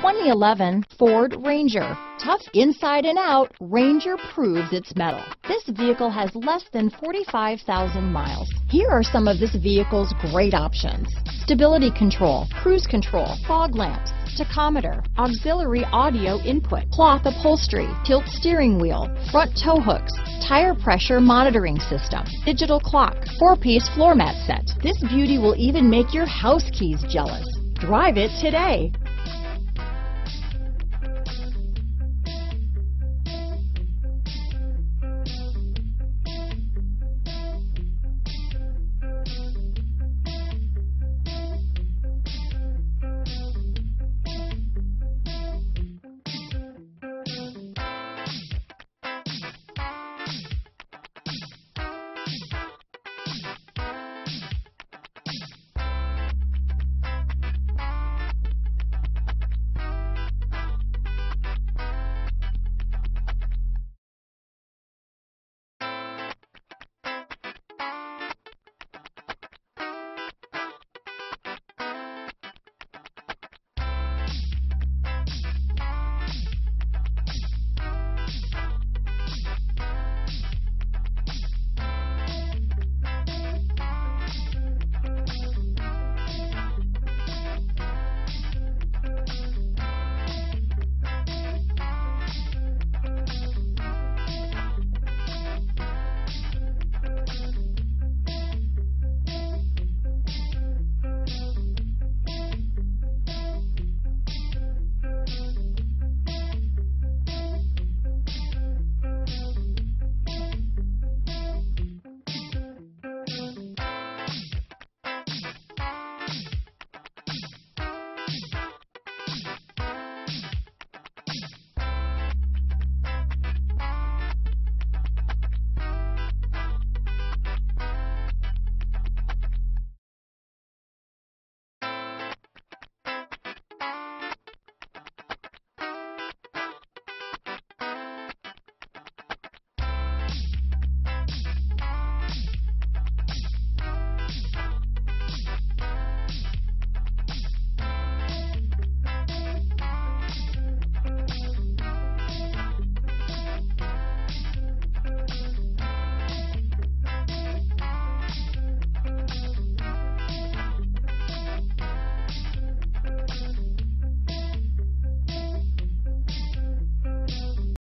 2011 Ford Ranger. Tough inside and out, Ranger proves its mettle. This vehicle has less than 45,000 miles. Here are some of this vehicle's great options. Stability control, cruise control, fog lamps, tachometer, auxiliary audio input, cloth upholstery, tilt steering wheel, front tow hooks, tire pressure monitoring system, digital clock, four-piece floor mat set. This beauty will even make your house keys jealous. Drive it today.